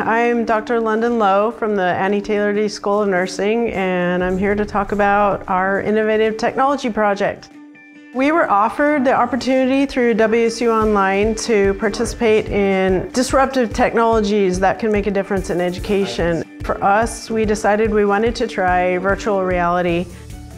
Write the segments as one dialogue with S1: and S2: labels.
S1: I'm Dr. London Lowe from the Annie Taylor Dee School of Nursing, and I'm here to talk about our innovative technology project. We were offered the opportunity through WSU Online to participate in disruptive technologies that can make a difference in education. For us, we decided we wanted to try virtual reality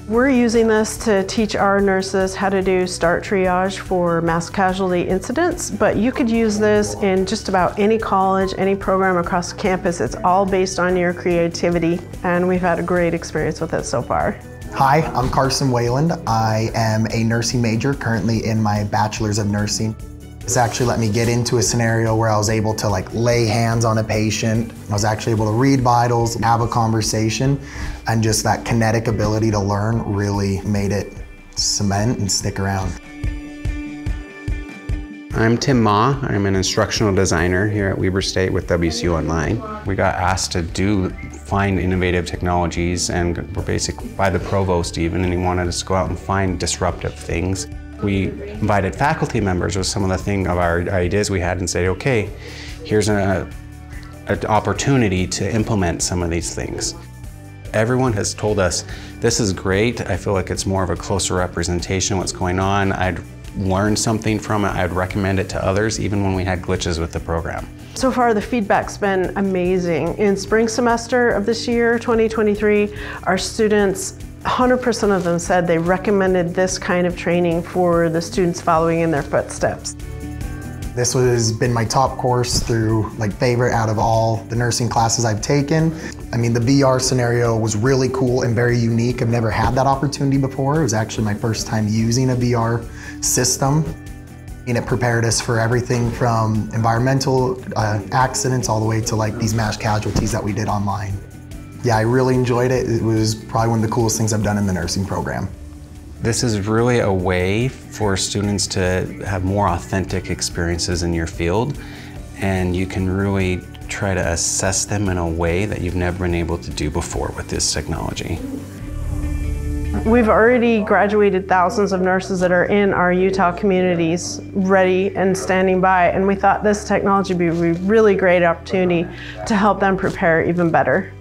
S1: we're using this to teach our nurses how to do start triage for mass casualty incidents, but you could use this in just about any college, any program across campus. It's all based on your creativity, and we've had a great experience with it so far.
S2: Hi, I'm Carson Wayland. I am a nursing major currently in my Bachelor's of Nursing. This actually let me get into a scenario where I was able to like lay hands on a patient. I was actually able to read vitals, have a conversation, and just that kinetic ability to learn really made it cement and stick around.
S3: I'm Tim Ma. I'm an instructional designer here at Weber State with WSU Online. We got asked to do find innovative technologies and we're basically by the provost even and he wanted us to go out and find disruptive things. We invited faculty members with some of the thing of our ideas we had and said, okay, here's an opportunity to implement some of these things. Everyone has told us, this is great. I feel like it's more of a closer representation of what's going on. I'd learned something from it. I'd recommend it to others, even when we had glitches with the program.
S1: So far, the feedback's been amazing. In spring semester of this year, 2023, our students 100% of them said they recommended this kind of training for the students following in their footsteps.
S2: This has been my top course through like favorite out of all the nursing classes I've taken. I mean, the VR scenario was really cool and very unique. I've never had that opportunity before. It was actually my first time using a VR system. And it prepared us for everything from environmental uh, accidents all the way to like these mass casualties that we did online. Yeah, I really enjoyed it. It was probably one of the coolest things I've done in the nursing program.
S3: This is really a way for students to have more authentic experiences in your field and you can really try to assess them in a way that you've never been able to do before with this technology.
S1: We've already graduated thousands of nurses that are in our Utah communities ready and standing by, and we thought this technology would be a really great opportunity to help them prepare even better.